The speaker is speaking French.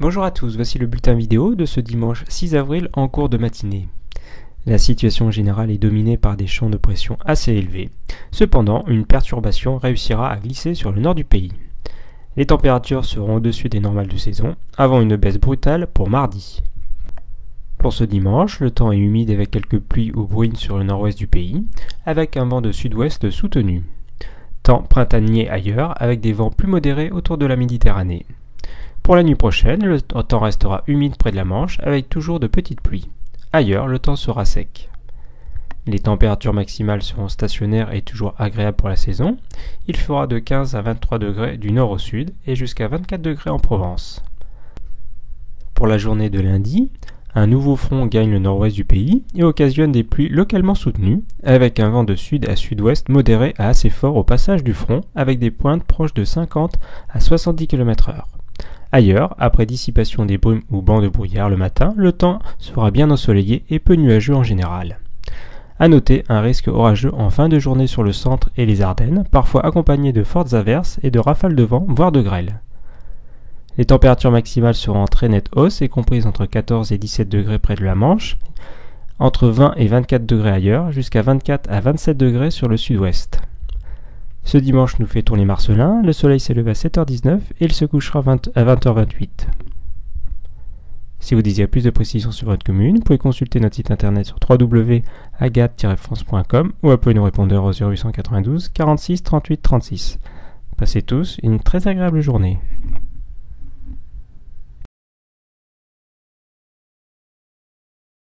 Bonjour à tous, voici le bulletin vidéo de ce dimanche 6 avril en cours de matinée. La situation générale est dominée par des champs de pression assez élevés. Cependant, une perturbation réussira à glisser sur le nord du pays. Les températures seront au-dessus des normales de saison, avant une baisse brutale pour mardi. Pour ce dimanche, le temps est humide avec quelques pluies ou bruines sur le nord-ouest du pays, avec un vent de sud-ouest soutenu. Temps printanier ailleurs, avec des vents plus modérés autour de la Méditerranée. Pour la nuit prochaine, le temps restera humide près de la Manche, avec toujours de petites pluies. Ailleurs, le temps sera sec. Les températures maximales seront stationnaires et toujours agréables pour la saison. Il fera de 15 à 23 degrés du nord au sud et jusqu'à 24 degrés en Provence. Pour la journée de lundi, un nouveau front gagne le nord-ouest du pays et occasionne des pluies localement soutenues, avec un vent de sud à sud-ouest modéré à assez fort au passage du front, avec des pointes proches de 50 à 70 km/h. Ailleurs, après dissipation des brumes ou bancs de brouillard le matin, le temps sera bien ensoleillé et peu nuageux en général. A noter un risque orageux en fin de journée sur le centre et les Ardennes, parfois accompagné de fortes averses et de rafales de vent, voire de grêle. Les températures maximales seront en très nette hausse et comprises entre 14 et 17 degrés près de la Manche, entre 20 et 24 degrés ailleurs, jusqu'à 24 à 27 degrés sur le sud-ouest. Ce dimanche, nous fêtons les Marcelins, le soleil s'élève à 7h19 et il se couchera à 20h28. Si vous désirez plus de précisions sur votre commune, vous pouvez consulter notre site internet sur www.agathe-france.com ou appeler nos répondeurs au 0892 46 38 36. Passez tous une très agréable journée.